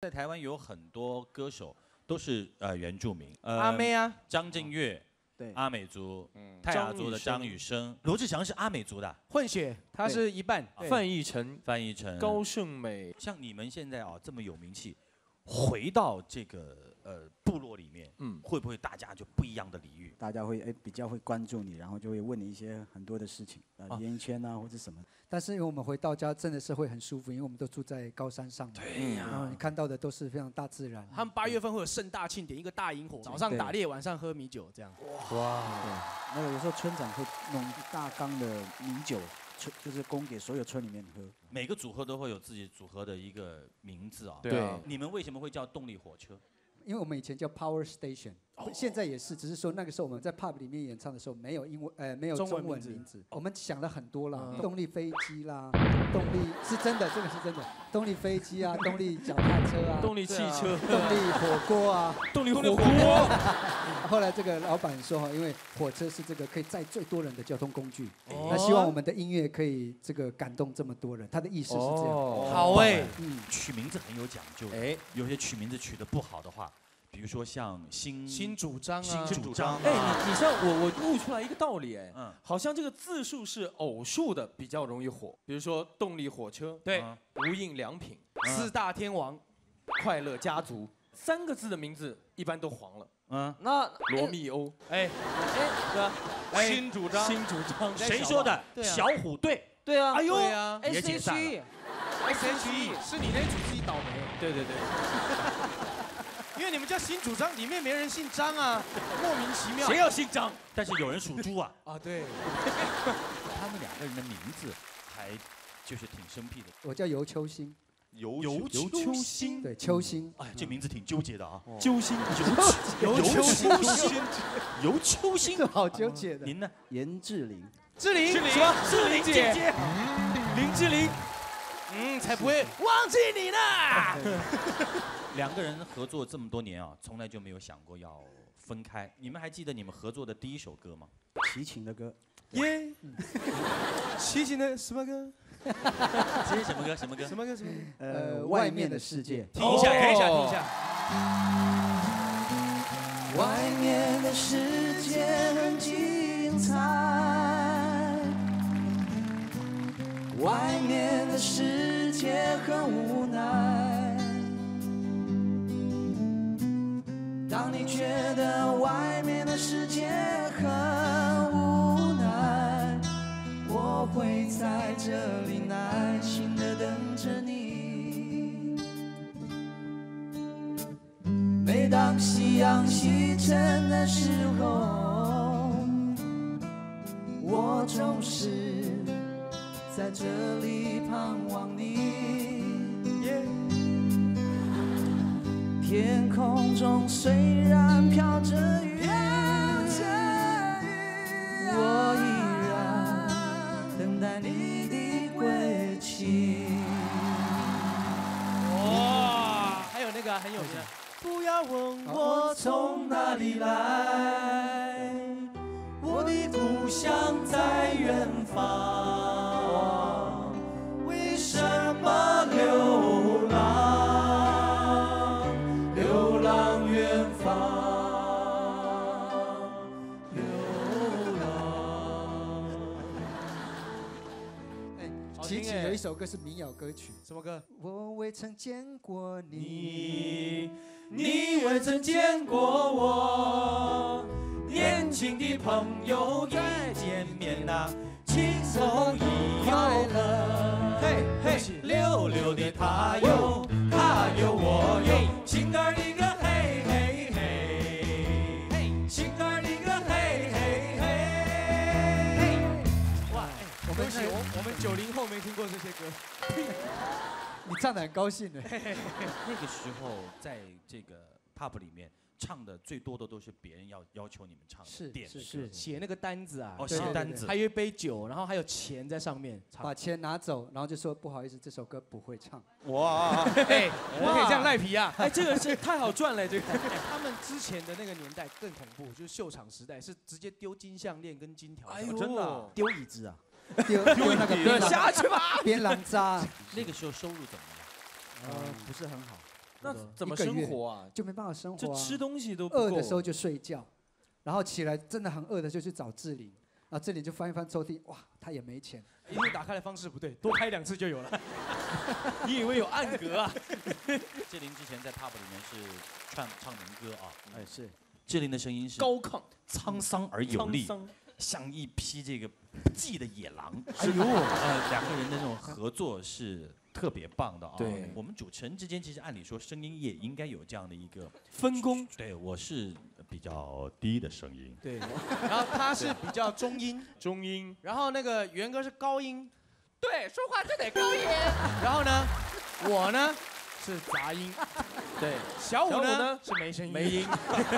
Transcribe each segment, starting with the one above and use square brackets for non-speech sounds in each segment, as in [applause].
在台湾有很多歌手都是呃原住民，呃阿妹啊，张震岳，对。阿美族，嗯。泰雅族的张张雨生，罗志祥是阿美族的，混血，他是一半。范逸臣、范逸臣。高胜美，像你们现在啊这么有名气，回到这个呃部落里面，嗯，会不会大家就不一样的礼遇？大家会哎比较会关注你，然后就会问你一些很多的事情，呃啊，演艺圈啊或者什么。但是因为我们回到家真的是会很舒服，因为我们都住在高山上嘛，对然后你看到的都是非常大自然。他们八月份会有盛大庆典，一个大萤火，早上打猎，晚上喝米酒，这样。哇，对那个有时候村长会弄一大缸的米酒，村就是供给所有村里面喝。每个组合都会有自己组合的一个名字啊。对啊，你们为什么会叫动力火车？因为我们以前叫 Power Station，、现哦在也是，只是说那个时候我们在 pub 里面演唱的时候没有英文，呃，没有中中文名字。名字。我们想了很多啦，嗯。动力飞机啦，动力是真的，这个是真的，动力飞机啊，[laughs] 动力脚踏车啊，动力汽车，动力火锅啊。动力火锅，[laughs] 后来这个老板说哈，因为火车是这个可以载最多人的交通工具，哦。那希望我们的音乐可以这个感动这么多人，他的意思是这样。哦。好哎，嗯，取名字很有讲究，哎，有些取名字取得不好的话，比如说像新新主张啊。新啊，主张啊，哎，你你像我我悟出来一个道理，哎，嗯，好像这个字数是偶数的比较容易火，比如说动力火车、对，嗯无印良品、四大天王，快乐家族三个字的名字一般都黄了。嗯，那罗密欧，哎，哎，对啊，哎。新主张，新主张，谁说的？对啊。小虎队，对啊，哎呦，对啊。别解散 S.H.E，S H E 是你那组自己倒霉，对对对，因为你们叫新主张，里面没人姓张啊，[laughs] 莫名其妙。谁要姓张？但是有人属猪啊，[laughs] 啊？对，他们两个人的名字还就是挺生僻的。我叫尤秋兴，尤尤秋兴，对，秋兴。哎，这名字挺纠结的啊。揪心，尤秋 [laughs] 秋兴，尤秋兴，好纠结的。您呢？严志玲，志玲，志玲什么？志玲姐姐，林志玲，嗯，才不会忘记你呢。两个人合作这么多年啊，从来就没有想过要分开。你们还记得你们合作的第一首歌吗？齐秦的歌，耶，齐秦的什么歌？这是什么歌？什么歌？什么歌？什么歌？呃，外面的世界。听一下，听一下，听一下。外面的世界很精彩，外面的世界很无奈。当你觉得外面的世界很无奈，我会在这里耐心的等着你。每当夕阳西沉的时候，我总是在这里盼望你。天空中虽然飘着雨，我依然等待你的归期。哇，还有那个啊很有名的，不要问我从哪里来，首歌是民谣歌曲，什么歌？我未曾见过你，你，未曾见过我，年轻的朋友再见面呐、轻松一快乐，嘿嘿，溜溜的他有他有我有，九零后没听过这些歌。[laughs] 你唱的很高兴的。那个时候在这个 pub 里面唱的最多的都是别人要要求你们唱的，是点的是写那个单子啊，哦，写单子还。有一杯酒，然后还有钱在上面。把钱拿走，然后就说不好意思，这首歌不会唱。哇，[laughs] 哎，我可以这样赖皮啊！哎，这个是太好赚了，这个。他们之前的那个年代更恐怖，就是秀场时代是直接丢金项链跟金条。哎呦真的啊丢椅子啊！丢 [laughs] 丢那个槟榔下去吧。[laughs] 槟榔渣，那个时候收入怎么样？呃，不是很好。那怎么生活啊？就没办法生活啊。这吃东西都饿的时候就睡觉，然后起来真的很饿的就去找志玲，然后志玲就翻一翻抽屉，哇，他也没钱。因为打开的方式不对，多开两次就有了。[laughs] 你以为有暗格啊？志玲之前在 pub 里面是唱唱民歌啊，哎，是志玲的声音是高亢沧桑而有力，像一匹这个不羁的野狼。哎呦，[laughs] 呃，两个人的那种合作是特别棒的啊。对我们主持人之间其实按理说声音也应该有这样的一个分工。对，我是比较低的声音。对，[laughs] 然后他是比较中音，[laughs] 中音，然后那个元哥是高音，对，说话就得高音。然后呢，我呢是杂音，[laughs] 对，小五呢是没声音，没音，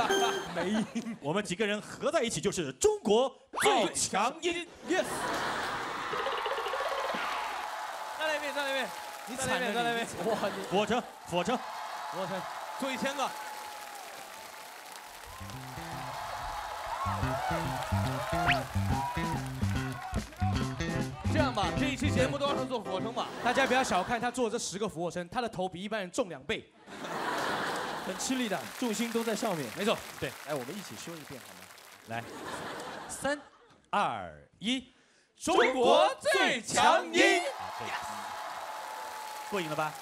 [laughs] 没音，我们几个人合在一起就是中国最强音。，yes。[laughs] 再来一遍，再来一遍，你再惨了，再来一遍，哇，你俯卧撑，俯卧撑。我操，做一千个。期节目都让他做俯卧撑吧。大家不要小看他做这十个俯卧撑，他的头比一般人重两倍。[laughs] 很吃力的，重心都在上面。没错，对，来，我们一起说一遍好吗？来，三、二、一，中国最强音。过瘾了吧？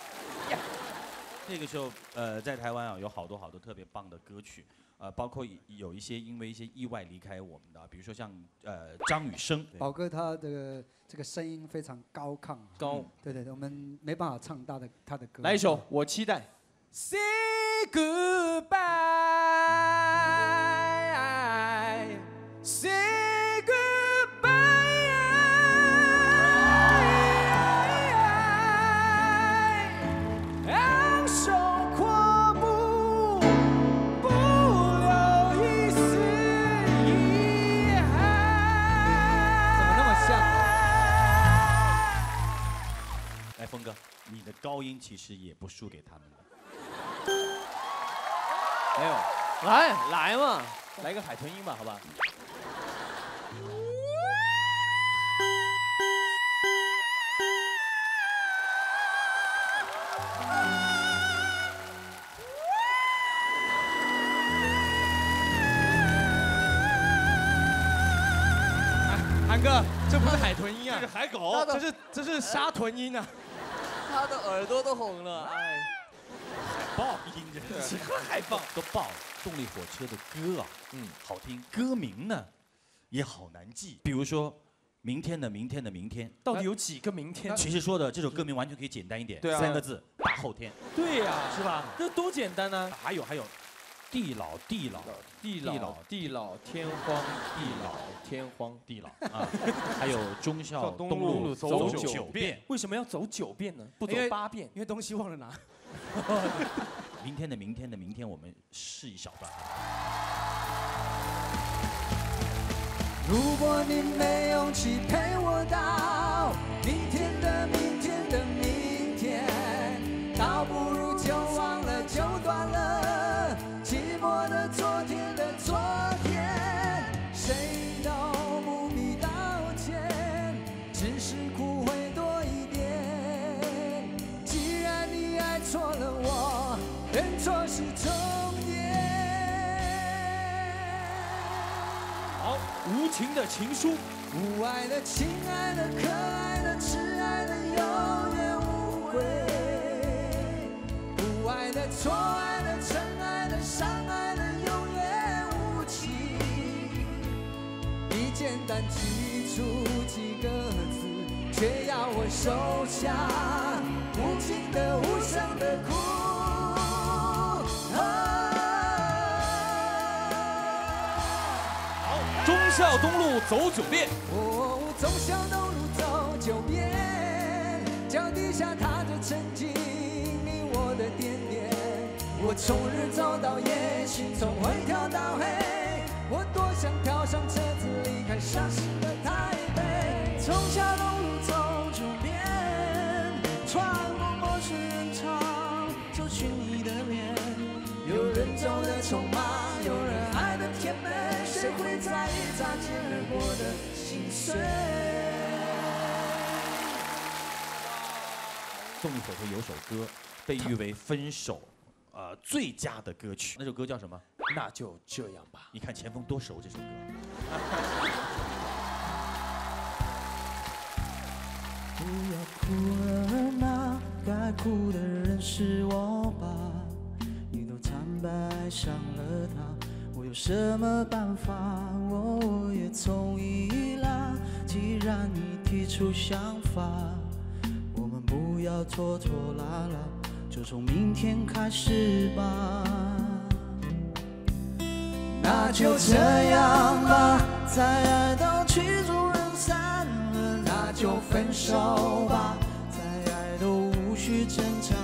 这个时候，呃，在台湾啊，有好多好多特别棒的歌曲，呃，包括有一些因为一些意外离开我们的，比如说像呃张雨生，宝哥他的这个声音非常高亢，啊高，对对对，我们没办法唱他的他的歌。来一首《我期待》。Say goodbye. Say 高音其实也不输给他们的。没有，来来嘛，来个海豚音吧，好吧？韩哥，这不是海豚音啊，这是海狗这是这是沙豚音啊。他的耳朵都红了，哎，爆音真是海报都爆了。动力火车的歌啊，嗯，好听，歌名呢也好难记。比如说，明天的明天的明天，到底有几个明天？其实说的这首歌名完全可以简单一点，对啊三个字，大后天，对呀，是吧？这多简单呢！还有还有，地老地老地老地老天荒，地老天荒。地老啊，还有忠孝东路走九遍。为什么要走九遍呢？不走八遍？因为东西忘了拿。明天的明天的明天，我们试一小段。如果你没勇气陪我到情的情书。无爱的、亲爱的、可爱的、挚爱的，永远无悔；不爱的、错爱的、真爱的、伤爱的，永远无情。你简单记住几个字，却要我收下无尽的、无声的哭。忠孝东路走九遍。哦，忠孝东路走九遍，脚底下踏着曾经你我的点点。我从日走到夜，心从灰跳到黑。我多想跳上车子离开伤心的台北。忠孝心碎？动力火车有首歌被誉为分手呃最佳的歌曲。那首歌叫什么？那就这样吧。你看前锋多熟这首歌。[laughs] 不要哭了吗？该哭的人是我吧？你都坦白爱上了他，我有什么办法？我也同意啦。既然你提出想法，我们不要拖拖拉拉，就从明天开始吧。那就这样吧，再爱到曲终人散了，那就分手吧，再爱都无需挣扎，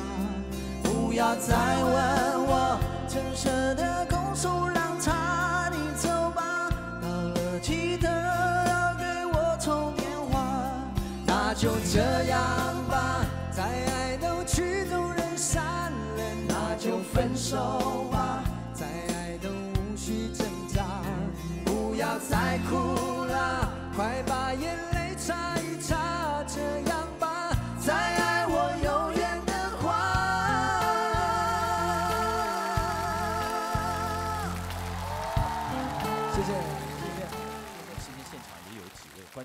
不要再问我，怎舍得控诉让他你走吧，到了记得要给我通电话，那就这样吧，再爱都曲终人散了，那就分手吧，再爱都无需挣扎，不要再哭了，快把眼泪擦一擦，这样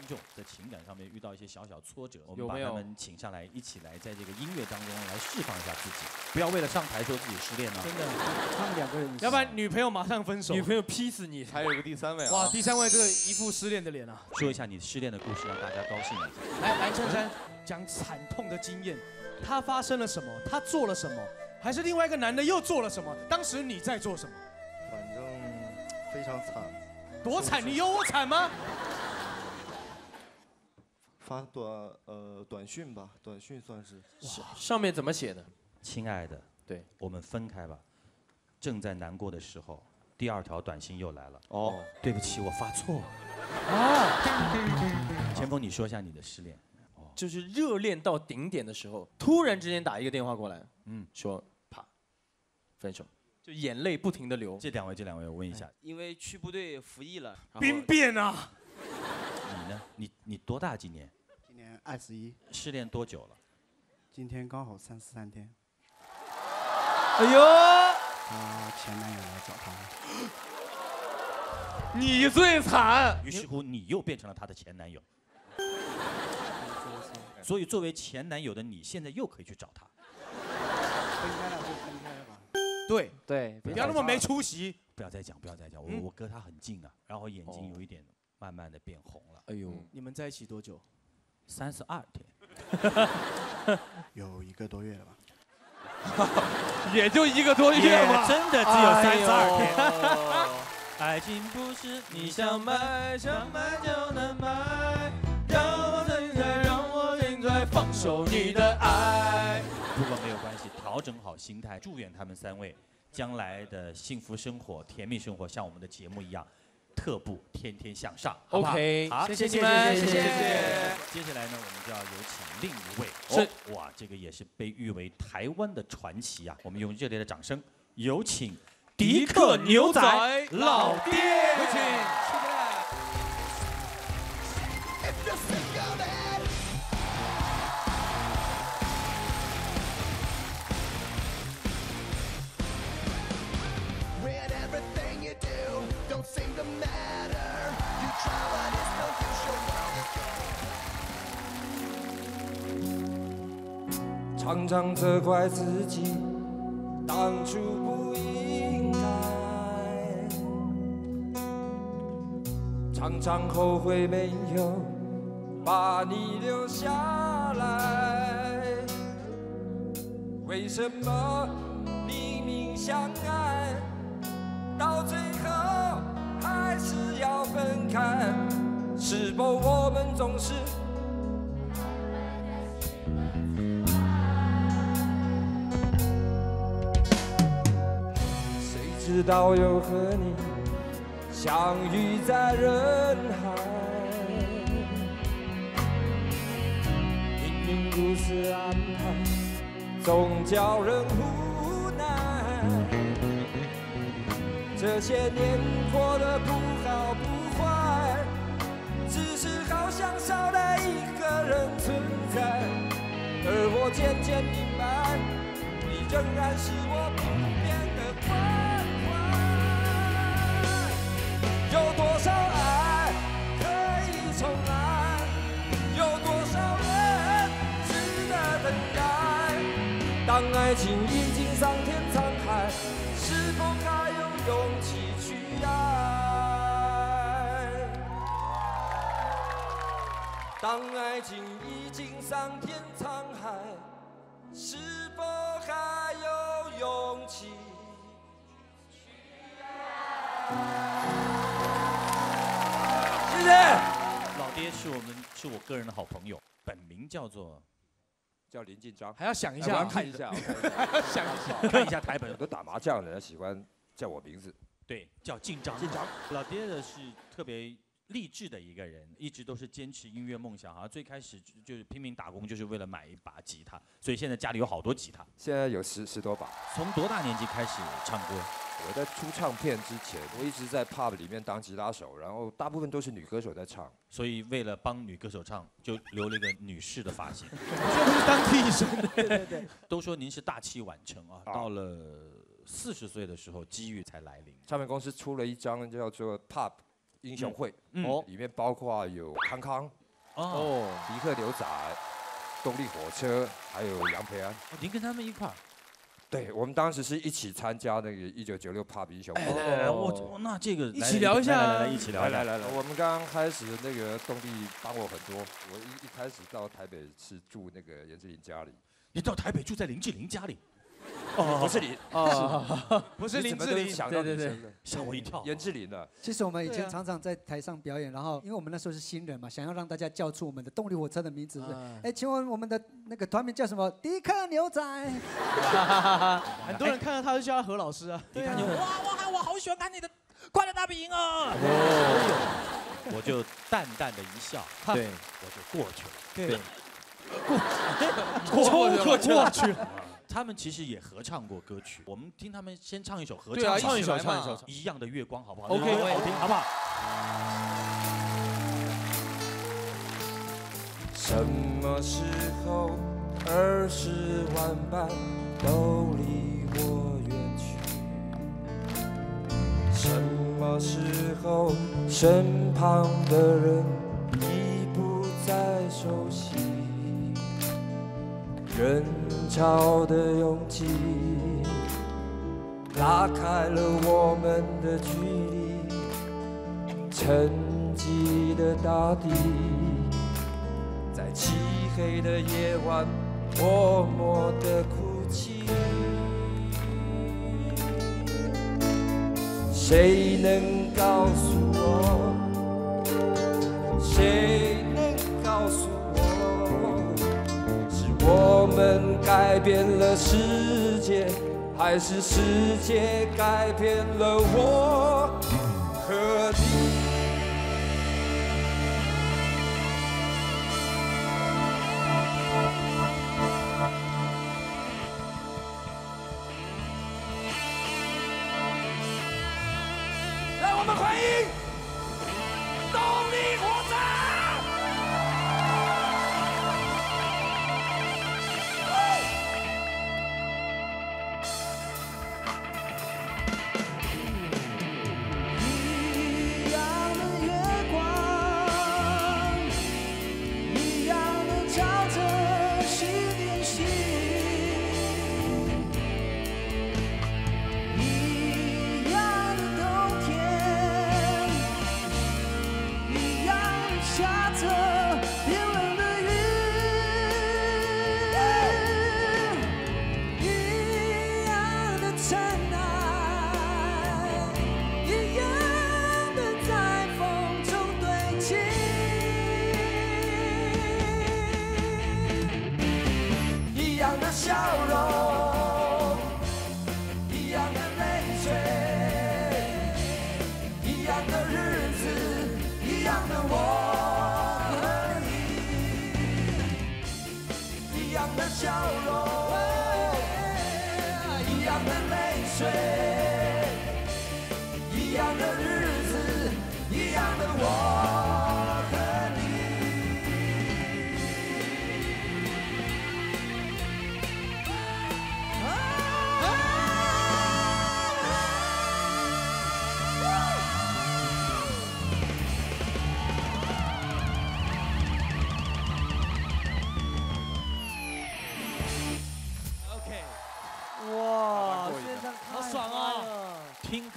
众在情感上面遇到一些小小挫折，我们把他们请上来，一起来在这个音乐当中来释放一下自己，不要为了上台说自己失恋了。真的，他们两个人，要不然女朋友马上分手。女朋友劈死你！还有个第三位啊，哇，第三位这个一副失恋的脸啊！说一下你失恋的故事，让大家高兴一下。来，蓝珊珊讲惨痛的经验，他发生了什么？他做了什么？还是另外一个男的又做了什么？当时你在做什么？反正非常惨，多惨！你有我惨吗？发短呃短讯吧，短讯算是。上上面怎么写的？亲爱的，对我们分开吧。正在难过的时候，第二条短信又来了。哦，对不起，我发错了。啊，前锋，你说一下你的失恋。就是热恋到顶点的时候，突然之间打一个电话过来，嗯，说啪，分手，就眼泪不停的流。这两位，这两位，我问一下，因为去部队服役了，兵变啊！你呢？你你多大？今年今年二十一，失恋多久了？今天刚好三十三天。哎呦，她前男友来找她，[gasps] 你最惨！于是乎，你又变成了她的前男友。[laughs] 所以，作为前男友的你，现在又可以去找他。分开了就分开了吧。对，对，不要那么没出息。不要再讲，不要再讲，我嗯我隔他很近啊，然后眼睛哦有一点慢慢的变红了。哎呦，你们在一起多久？三十二天，[laughs] 有一个多月了吧。[laughs] 也就一个多月也嘛。真的只有三十二天。天。[laughs] 爱情不是你想想买买想买就能买，让我现在，让我现在放手你的爱。不过没有关系，调整好心态，祝愿他们三位将来的幸福生活、甜蜜生活，像我们的节目一样，特步天天向上。好不好 OK，好，谢谢你们，谢谢谢谢。接下来呢，我们就要有请另一位，是哦哇，这个也是被誉为台湾的传奇啊！我们用热烈的掌声，有请迪克牛仔老爹，常常责怪自己当初不应该，常常后悔没有把你留下来。为什么明明相爱，到最后还是要分开？是否我们总是？道又和你相遇在人海，命运如此安排，总叫人无奈。这些年过得不好不坏，只是好像少了一个人存在，而我渐渐明白，你仍然是我不变当爱情已经桑田沧海，是否还有勇气去爱？当爱情已经桑田沧海，是否还有勇气？谢谢。老爹是我们是我个人的好朋友，本名叫做叫林进章，还要想一我下，要看一下，[laughs] 想一下。[laughs] 看一下台本很，多打麻将的人喜欢叫我名字，对，叫进章。进章，老爹的是特别励志的一个人，一直都是坚持音乐梦想，好像最开始就就是拼命打工，就是为了买一把吉他，所以现在家里有好多吉他。现在有十十多把。从多大年纪开始唱歌？我在出唱片之前，我一直在 pub 里面当吉他手，然后大部分都是女歌手在唱。所以为了帮女歌手唱，就留了一个女士的发型。[laughs] 这不是当替身？[laughs] 对对对。都说您是大器晚成啊，啊到了四十岁的时候，机遇才来临。唱片公司出了一张叫做《pub 英雄会》，嗯哦，里面包括有康康、哦，迪克牛仔、动力火车，还有杨培安。哦您跟他们一块儿？对，我们当时是一起参加那个一九九六。哎，来来来，我我那这个一起聊一下啊来来来，一起聊一下。来来来来，我们刚刚开始那个动力帮我很多。我一一开始到台北是住那个严志林家里，你到台北住在林志玲家里，不是你，哦，不是林志玲，想到对对对女生的，吓我一跳。严志玲的。其实我们以前常常在台上表演，然后因为我们那时候是新人嘛，想要让大家叫出我们的动力火车的名字。啊哎，请问我们的那个团名叫什么？迪克牛仔。[laughs] 很多人看到他就叫他何老师啊。你看就哇哇，我好喜欢看你的《快乐大本营》啊！我就淡淡的一笑，对，我就过去了。对，过 [laughs] 过去了去他们其实也合唱过歌曲，我们听他们先唱一首合对啊唱，一起来嘛唱一首，一样的月光，好不好 OK，好听，好不好？什么时候二十万伴都离我远去？什么时候身旁的人已不再熟悉？人潮的拥挤拉开了我们的距离，沉寂的大地。在漆黑的夜晚，默默的哭泣。谁能告诉我？谁们改变了世界，还是世界改变了我？和你？让我们欢迎动力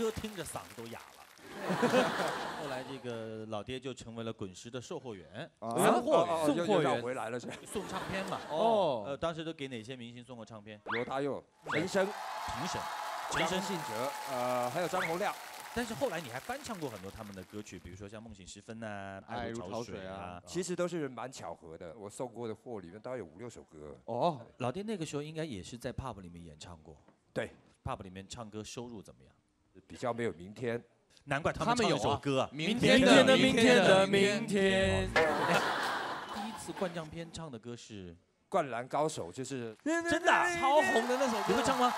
歌听着嗓子都哑了。[laughs] 后来这个老爹就成为了滚石的售货员，啊送货员，哦哦又又绕回来了是送唱片嘛。哦呃，当时都给哪些明星送过唱片？罗大佑、陈升、评审、张信哲，呃，还有张洪亮。但是后来你还翻唱过很多他们的歌曲，比如说像《梦醒时分》呐，《爱如潮水》啊。其实都是蛮巧合的。我送过的货里面大概有五六首歌。哦，老爹那个时候应该也是在 pub 里面演唱过。对，pub 里面唱歌收入怎么样？比较没有明天。难怪他们唱首歌啊，明天的明天的明天第一次灌酱片唱的歌是《灌篮高手》，就是真的啊超红的那首歌，你会唱吗？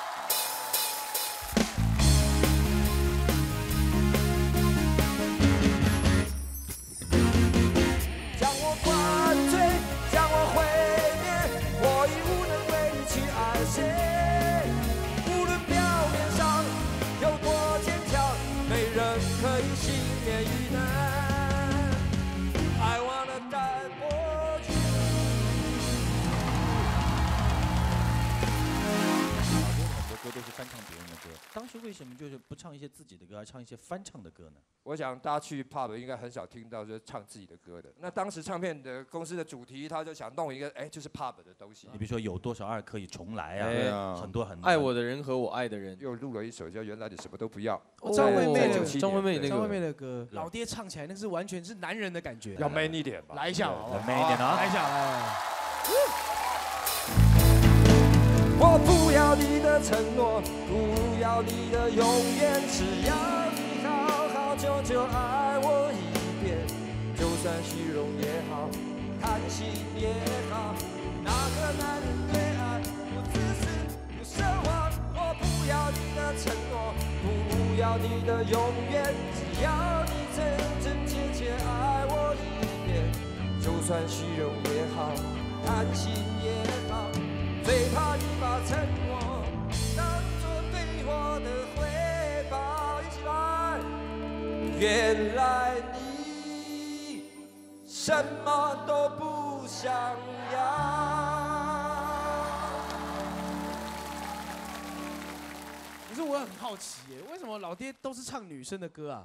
翻唱别人的歌，当时为什么就是不唱一些自己的歌，而唱一些翻唱的歌呢？我想大家去 pub 应该很少听到就是唱自己的歌的。那当时唱片的公司的主题，他就想弄一个，哎，就是 pub 的东西。你比如说有多少爱可以重来啊？对啊很多很多。爱我的人和我爱的人，又录了一首叫《原来你什么都不要》。哦张惠妹张惠妹那个张惠妹的歌，老爹唱起来那是完全是男人的感觉，要 man 一点吧。来一下好不好？man 一点啊来一下来。我不要你的承诺，不要你的永远，只要你好好久久爱我一遍。就算虚荣也好，贪心也好，哪个男人对爱不自私不奢望？我不要你的承诺，不要你的永远，只要你真真切切爱我一遍。就算虚荣也好，贪心也好。最怕你把承诺当作对我的回报，一起来。原来你什么都不想要。可是我很好奇，为什么老爹都是唱女生的歌啊？